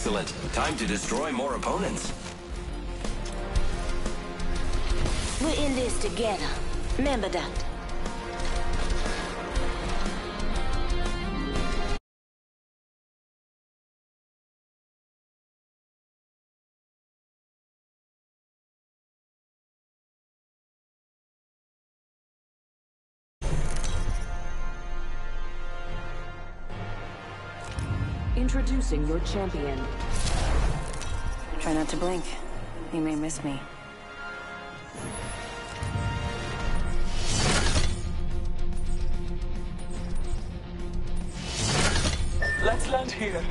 Excellent. Time to destroy more opponents. We're in this together. Remember that. Introducing your champion. Try not to blink. You may miss me. Let's land here.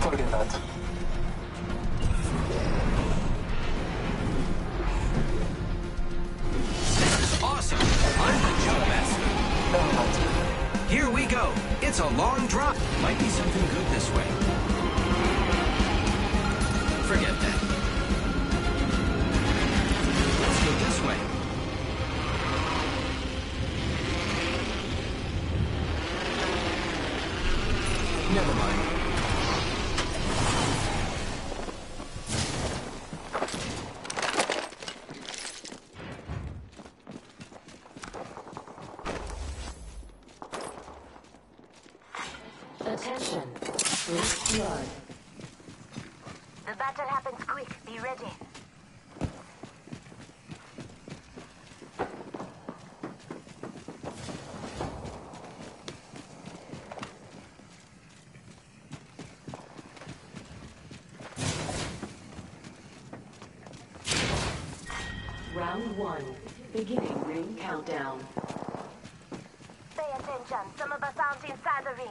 Forget that. This is awesome. I'm the jump master. Never mind. Here we go. It's a long drop. Might be something good this way. Forget that. Round one. Beginning ring countdown. Pay attention. Some of us aren't inside the ring.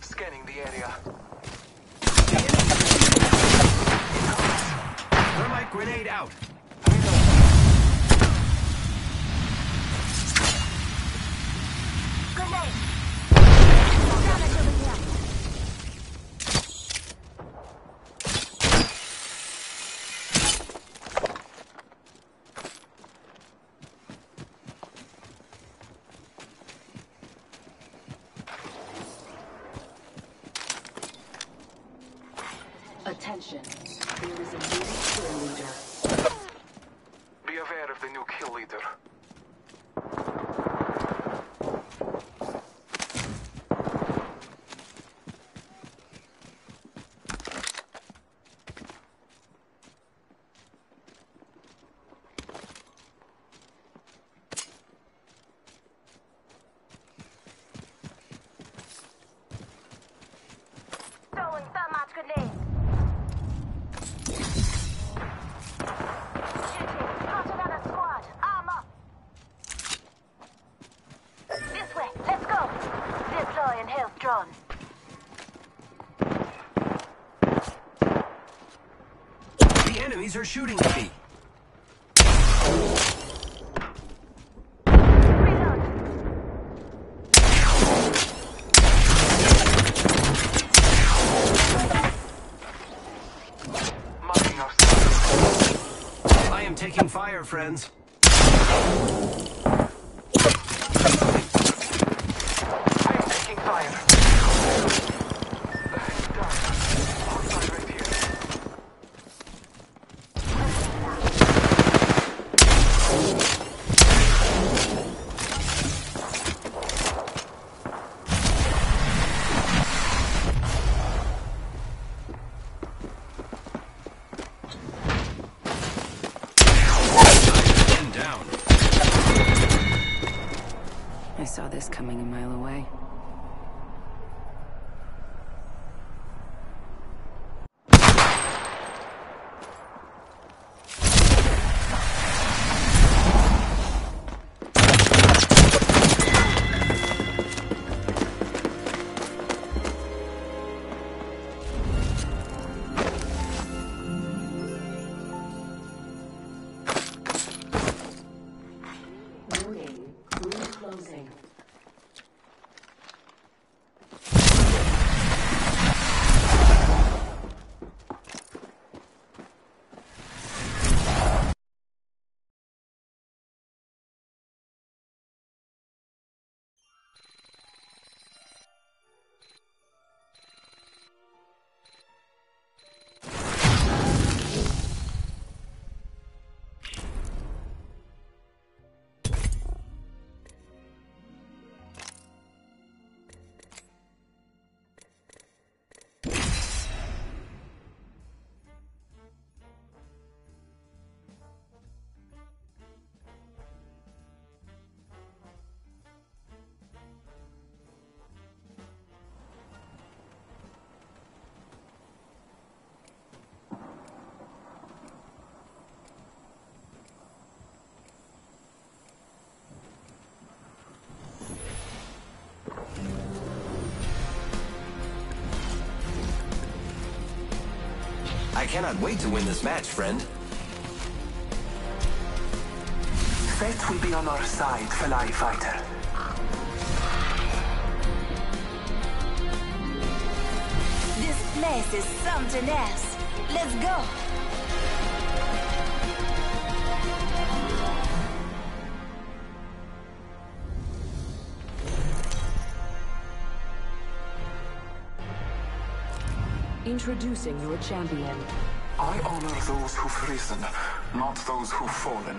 Scanning the area. Thermite grenade out. Grenade! Damage over here. Attention. There is a new kill leader. Be aware of the new kill leader. Throwing thermite grenade. Shooting. Got another squad. Armor. This way. Let's go. Deploying health drone. The enemies are shooting at me. I am taking fire, friends. Cannot wait to win this match, friend. Fate will be on our side, Fly Fighter. This place is something else. Let's go. Introducing your champion. I honor those who've risen, not those who've fallen.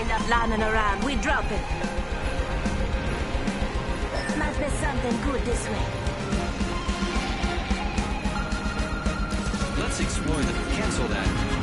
Enough lying around. We drop it. Must be something good this way. Explore the... Cancel that.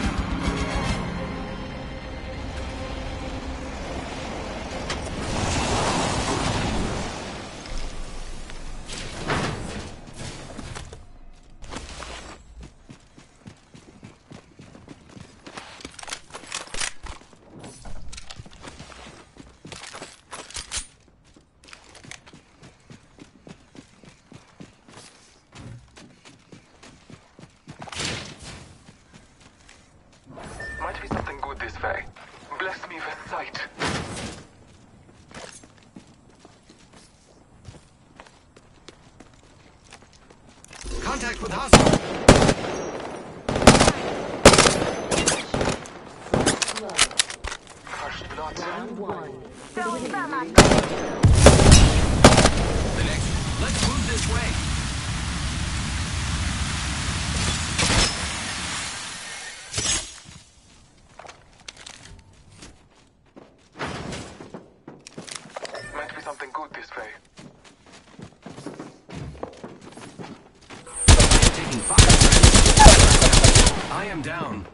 Am down.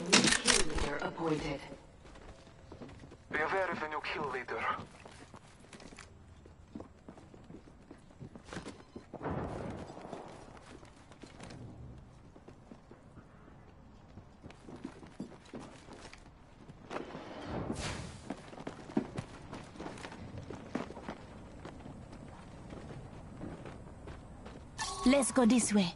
New kill leader appointed. Be aware of the new kill leader. Let's go this way.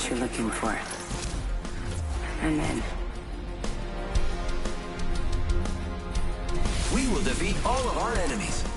What you're looking for. I'm in. We will defeat all of our enemies.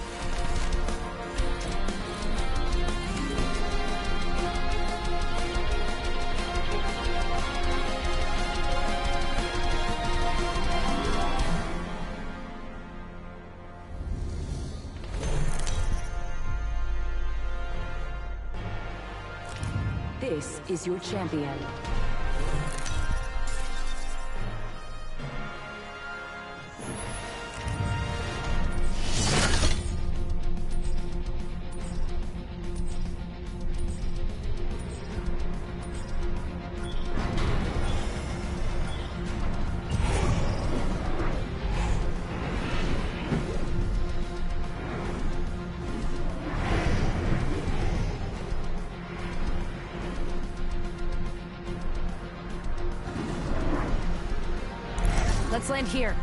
Is your champion. Here.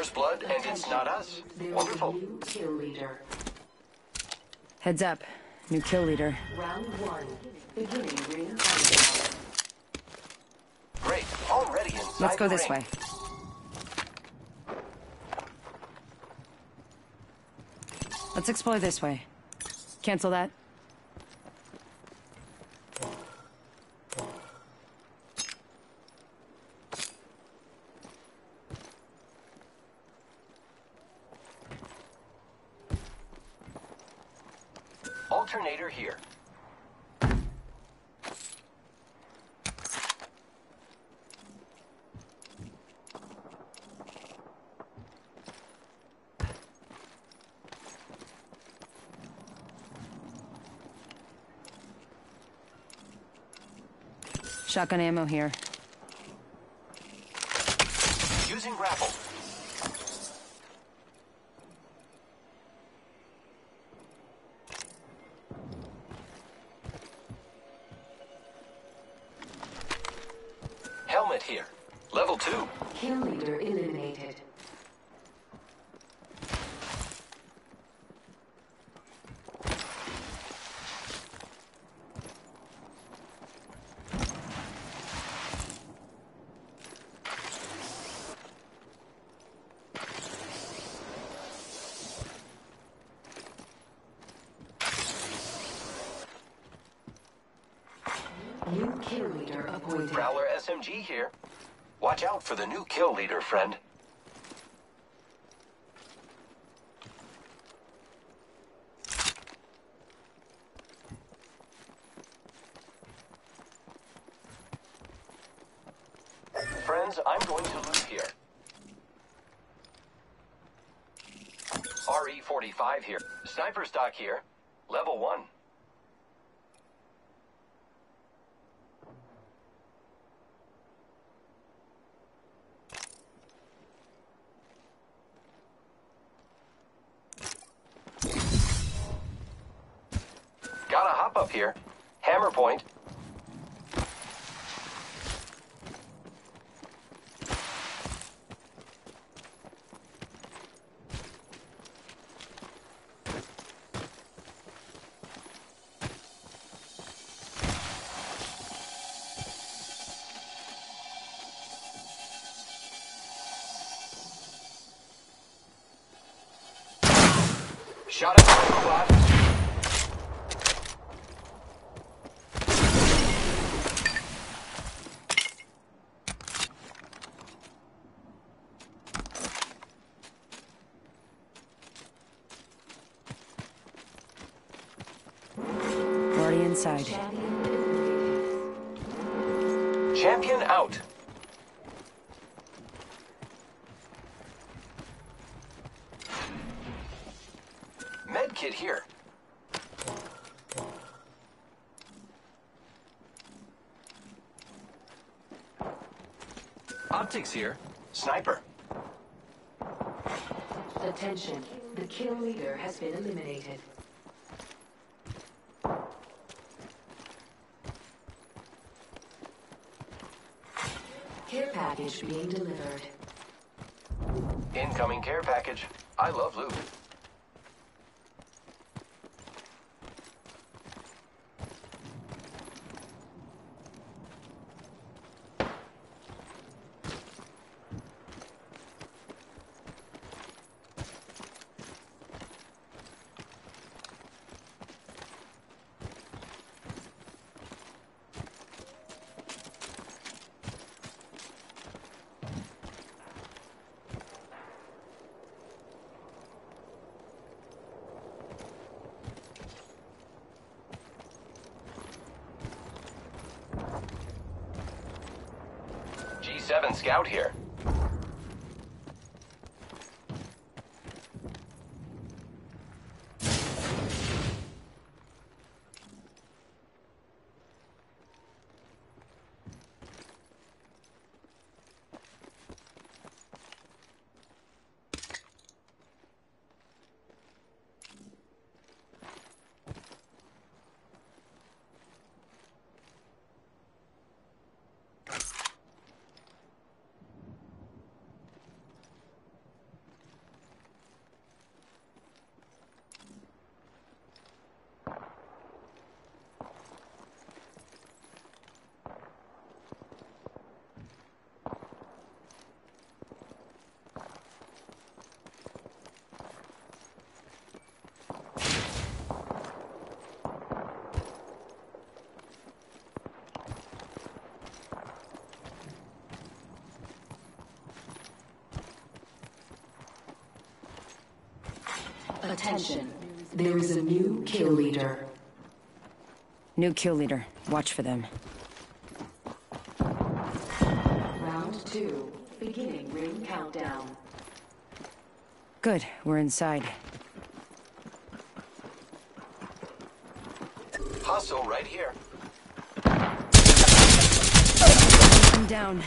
First blood, and it's not us. There is a Wonderful. kill leader. Heads up. New kill leader. Round one. Beginning ring. Great. Already inside Let's go this ring. way. Let's explore this way. Cancel that. Alternator here. Shotgun ammo here. Using grapple. Helmet here. Level 2. Kill leader eliminated. New kill leader appointed. Prowler SMG here. Watch out for the new kill leader, friend. Friends, I'm going to loot here. RE-45 here. Sniper stock here. Level 1. Up here. Hammer point. Shot at the inside. Champion out. Medkit here. Optics here. Sniper. Attention. The kill leader has been eliminated. Package being delivered. Incoming care package. I love loot. G7 scout here. Attention. There is a new kill leader. New kill leader. Watch for them. Round two. Beginning ring countdown. Good, we're inside. Hostile right here. I'm down.